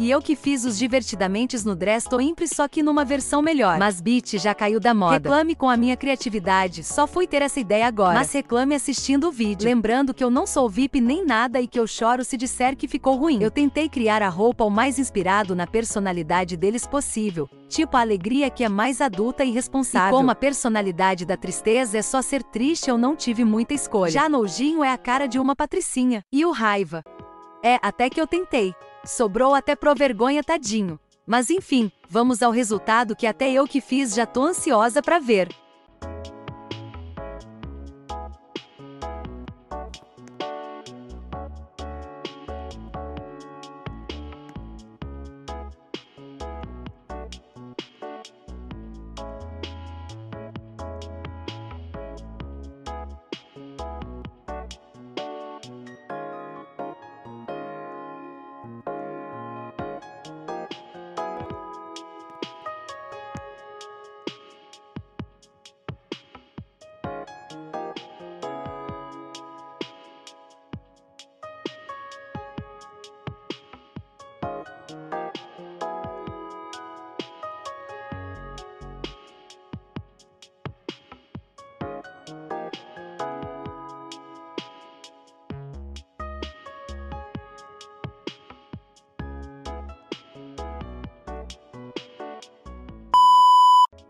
E eu que fiz os divertidamentes no Dresto Impre só que numa versão melhor. Mas Beat já caiu da moda. Reclame com a minha criatividade, só fui ter essa ideia agora. Mas reclame assistindo o vídeo. Lembrando que eu não sou VIP nem nada e que eu choro se disser que ficou ruim. Eu tentei criar a roupa o mais inspirado na personalidade deles possível. Tipo a alegria que é mais adulta e responsável. E como a personalidade da tristeza é só ser triste, eu não tive muita escolha. Já Nojinho é a cara de uma patricinha. E o raiva? É, até que eu tentei. Sobrou até pro vergonha tadinho. Mas enfim, vamos ao resultado que até eu que fiz já tô ansiosa para ver.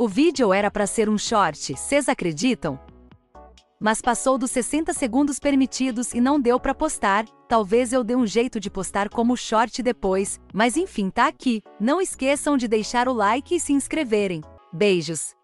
O vídeo era para ser um short, vocês acreditam? Mas passou dos 60 segundos permitidos e não deu para postar. Talvez eu dê um jeito de postar como short depois, mas enfim, tá aqui. Não esqueçam de deixar o like e se inscreverem. Beijos!